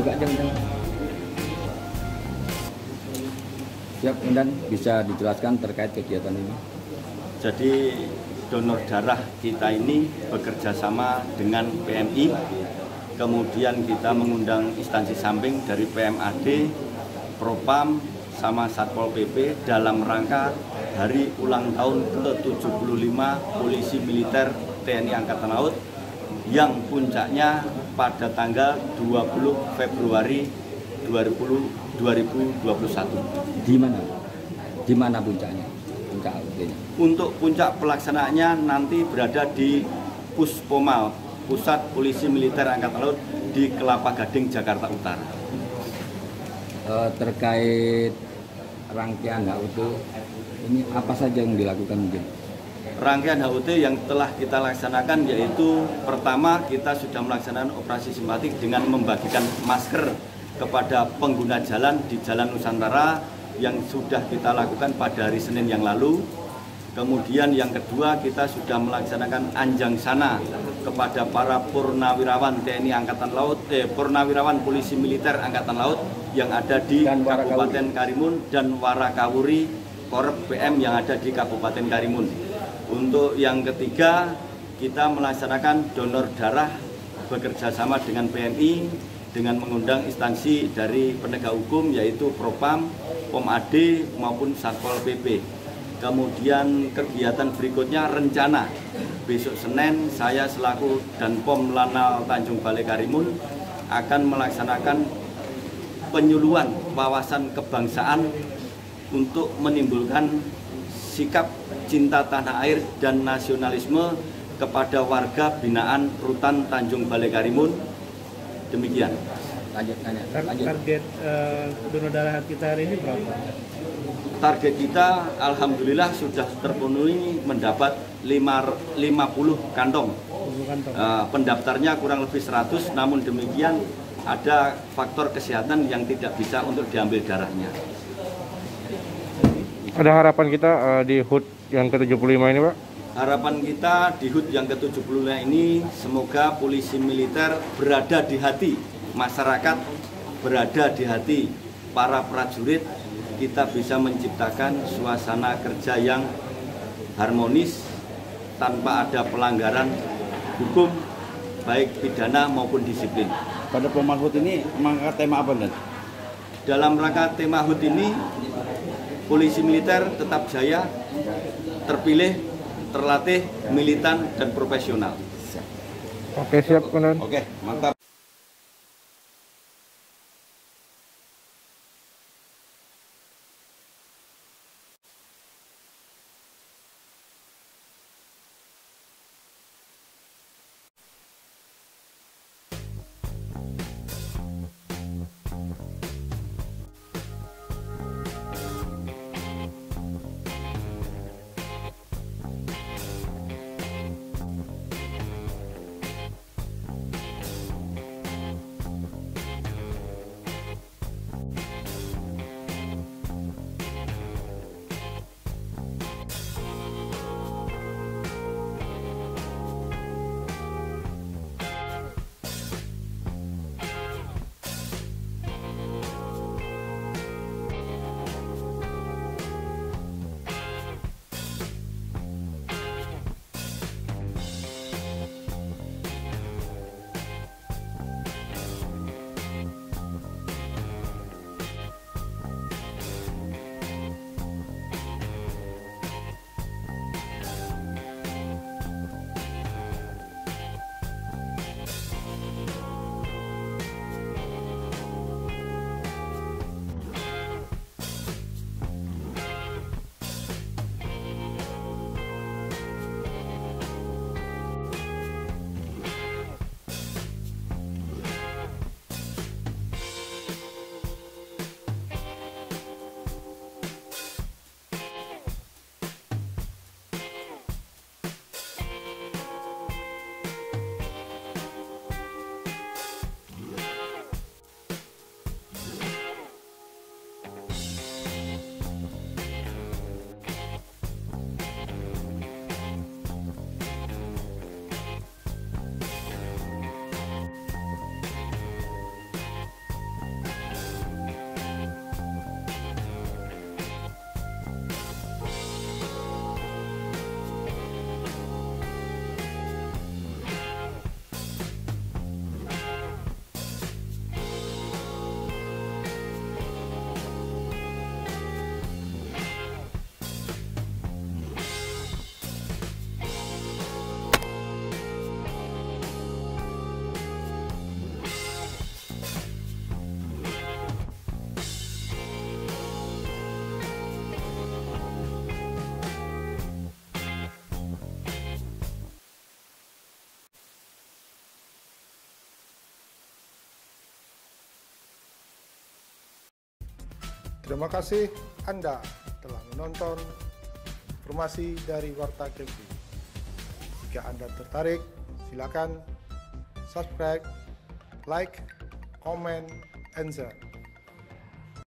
dibuka jam jam. Siap, dan bisa dijelaskan terkait kegiatan ini. Jadi donor darah kita ini bekerja sama dengan PMI, kemudian kita mengundang instansi samping dari PMAD, Propam, sama Satpol PP dalam rangka hari ulang tahun ke-75 Polisi Militer TNI Angkatan Laut yang puncaknya pada tanggal 20 Februari 2021. Di mana? Di mana puncaknya? Puncak artinya. Untuk puncak pelaksanaannya nanti berada di Puspomal, Pusat Polisi Militer Angkatan Laut di Kelapa Gading, Jakarta Utara. Eh, terkait rangkaian HUT ini apa saja yang dilakukan mungkin? Rangkaian HUT yang telah kita laksanakan yaitu pertama kita sudah melaksanakan operasi simpatik dengan membagikan masker kepada pengguna jalan di Jalan Nusantara yang sudah kita lakukan pada hari Senin yang lalu. Kemudian yang kedua kita sudah melaksanakan anjang sana kepada para purnawirawan TNI Angkatan Laut, eh, purnawirawan Polisi Militer Angkatan Laut yang ada di Dan. Kabupaten Karimun dan Warakawuri Korp PM yang ada di Kabupaten Karimun. Untuk yang ketiga kita melaksanakan donor darah bekerja sama dengan PNI dengan mengundang instansi dari penegak hukum yaitu Propam, Pom AD maupun Satpol PP. Kemudian kegiatan berikutnya rencana besok Senin saya selaku dan Pom Lanal Tanjung Balai Karimun akan melaksanakan penyuluhan wawasan kebangsaan untuk menimbulkan sikap cinta tanah air dan nasionalisme kepada warga binaan Rutan Tanjung Balai Karimun. Demikian. Lanjut, tanya. Tar- Lanjut. Target eh, donor darah kita hari ini berapa? Target kita alhamdulillah sudah terpenuhi mendapat lima- 50 kantong. Eh, pendaftarnya kurang lebih 100 namun demikian ada faktor kesehatan yang tidak bisa untuk diambil darahnya. Ada harapan kita eh, di HUT yang ke-75 ini, Pak? Harapan kita di HUT yang ke-75 ini semoga polisi militer berada di hati masyarakat, berada di hati para prajurit, kita bisa menciptakan suasana kerja yang harmonis tanpa ada pelanggaran hukum baik pidana maupun disiplin. Pada pemalhut ini mengangkat tema apa, Dan? Dalam rangka tema HUT ini, polisi militer tetap jaya, terpilih, terlatih, militan, dan profesional. Oke, siap, Komandan. Oke, mantap. Terima kasih Anda telah menonton informasi dari Warta Kempi. Jika Anda tertarik, silakan subscribe, like, comment, and share.